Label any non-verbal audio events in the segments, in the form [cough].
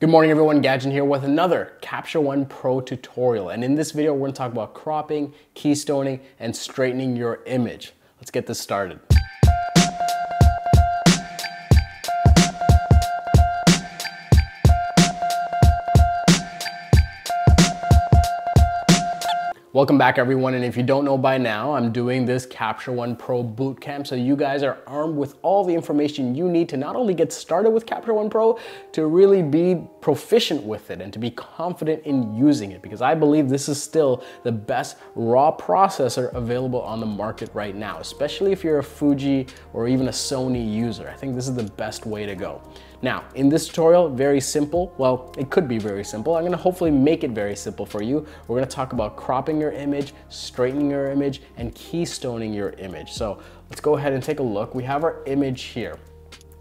Good morning everyone, Gajan here with another Capture One Pro tutorial. And in this video, we're gonna talk about cropping, keystoning, and straightening your image. Let's get this started. Welcome back everyone, and if you don't know by now, I'm doing this Capture One Pro bootcamp so you guys are armed with all the information you need to not only get started with Capture One Pro, to really be proficient with it and to be confident in using it because I believe this is still the best raw processor available on the market right now, especially if you're a Fuji or even a Sony user. I think this is the best way to go. Now, in this tutorial, very simple. Well, it could be very simple. I'm gonna hopefully make it very simple for you. We're gonna talk about cropping your image, straightening your image, and keystoning your image. So let's go ahead and take a look. We have our image here.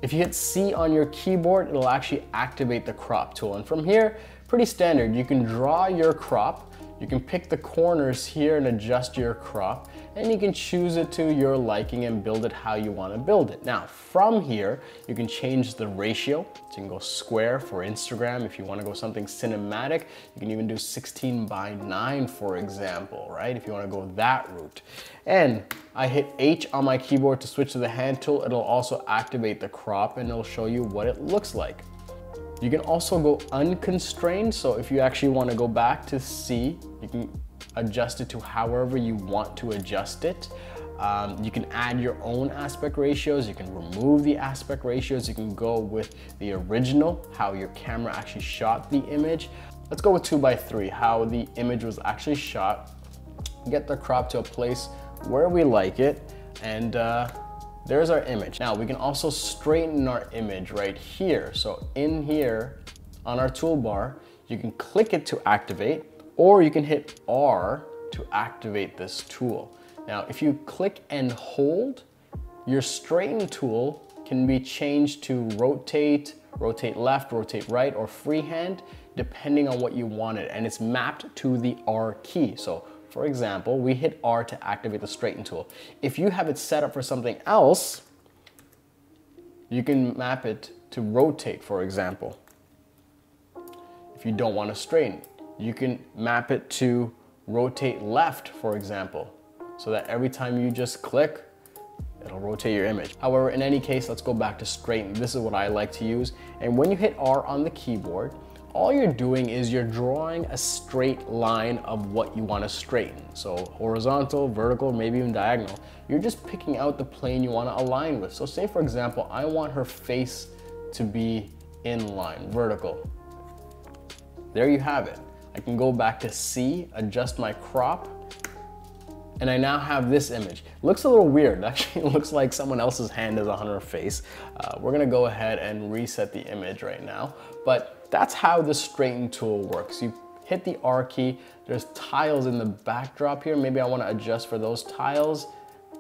If you hit C on your keyboard, it'll actually activate the crop tool. And from here, pretty standard, you can draw your crop you can pick the corners here and adjust your crop and you can choose it to your liking and build it how you want to build it. Now from here, you can change the ratio. So you can go square for Instagram. If you want to go something cinematic, you can even do 16 by 9 for example, right? If you want to go that route. And I hit H on my keyboard to switch to the hand tool. It'll also activate the crop and it'll show you what it looks like. You can also go unconstrained. So if you actually want to go back to C, you can adjust it to however you want to adjust it. Um, you can add your own aspect ratios. You can remove the aspect ratios. You can go with the original, how your camera actually shot the image. Let's go with two by three, how the image was actually shot. Get the crop to a place where we like it and uh, there's our image. Now we can also straighten our image right here. So in here on our toolbar, you can click it to activate or you can hit R to activate this tool. Now if you click and hold, your straighten tool can be changed to rotate, rotate left, rotate right, or freehand, depending on what you wanted. And it's mapped to the R key. So for example, we hit R to activate the straighten tool. If you have it set up for something else, you can map it to rotate, for example. If you don't want to straighten, you can map it to rotate left, for example, so that every time you just click, it'll rotate your image. However, in any case, let's go back to straighten. This is what I like to use. And when you hit R on the keyboard, all you're doing is you're drawing a straight line of what you want to straighten. So horizontal, vertical, maybe even diagonal. You're just picking out the plane you want to align with. So say for example, I want her face to be in line, vertical. There you have it. I can go back to C, adjust my crop, and I now have this image. Looks a little weird. [laughs] Actually, it looks like someone else's hand is on her face. Uh, we're gonna go ahead and reset the image right now. But that's how the straighten tool works. You hit the R key, there's tiles in the backdrop here. Maybe I wanna adjust for those tiles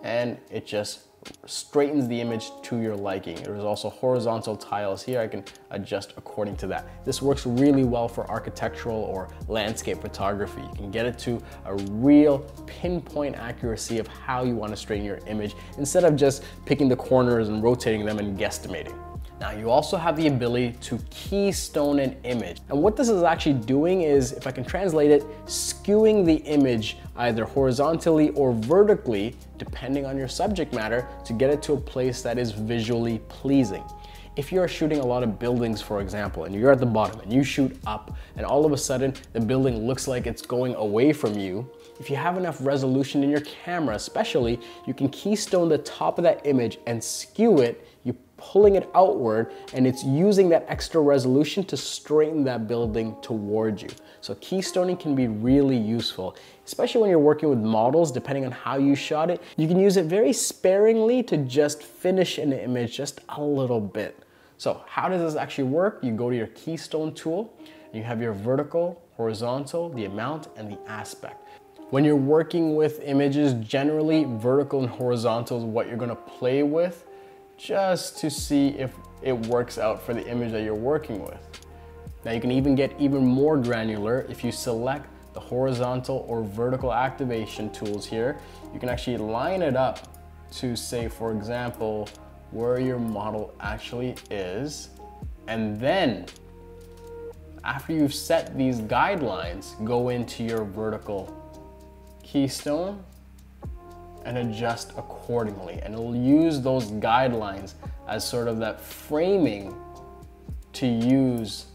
and it just straightens the image to your liking. There's also horizontal tiles here. I can adjust according to that. This works really well for architectural or landscape photography. You can get it to a real pinpoint accuracy of how you want to straighten your image instead of just picking the corners and rotating them and guesstimating. Now you also have the ability to keystone an image. And what this is actually doing is, if I can translate it, skewing the image either horizontally or vertically, depending on your subject matter, to get it to a place that is visually pleasing. If you're shooting a lot of buildings, for example, and you're at the bottom and you shoot up and all of a sudden the building looks like it's going away from you, if you have enough resolution in your camera especially, you can keystone the top of that image and skew it pulling it outward and it's using that extra resolution to straighten that building towards you. So keystoning can be really useful, especially when you're working with models, depending on how you shot it. You can use it very sparingly to just finish an image just a little bit. So how does this actually work? You go to your keystone tool, you have your vertical, horizontal, the amount, and the aspect. When you're working with images, generally vertical and horizontal is what you're gonna play with just to see if it works out for the image that you're working with. Now you can even get even more granular if you select the horizontal or vertical activation tools here. You can actually line it up to say, for example, where your model actually is, and then after you've set these guidelines, go into your vertical keystone and adjust accordingly. And it'll use those guidelines as sort of that framing to use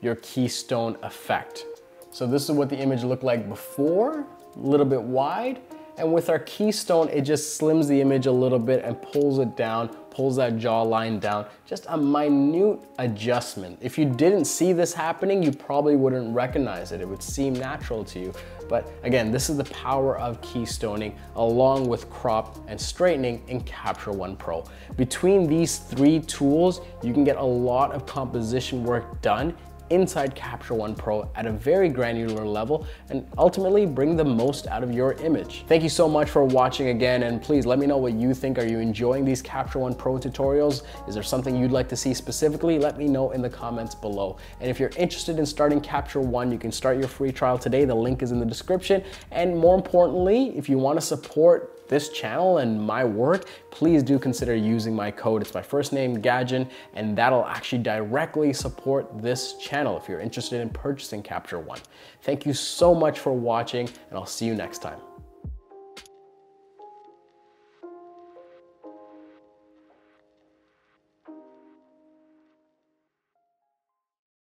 your keystone effect. So this is what the image looked like before, a little bit wide, and with our keystone, it just slims the image a little bit and pulls it down, pulls that jawline down. Just a minute adjustment. If you didn't see this happening, you probably wouldn't recognize it. It would seem natural to you. But again, this is the power of keystoning along with crop and straightening in Capture One Pro. Between these three tools, you can get a lot of composition work done inside Capture One Pro at a very granular level and ultimately bring the most out of your image. Thank you so much for watching again and please let me know what you think. Are you enjoying these Capture One Pro tutorials? Is there something you'd like to see specifically? Let me know in the comments below. And if you're interested in starting Capture One, you can start your free trial today. The link is in the description. And more importantly, if you wanna support this channel and my work, please do consider using my code. It's my first name, Gajan, and that'll actually directly support this channel if you're interested in purchasing Capture One. Thank you so much for watching, and I'll see you next time.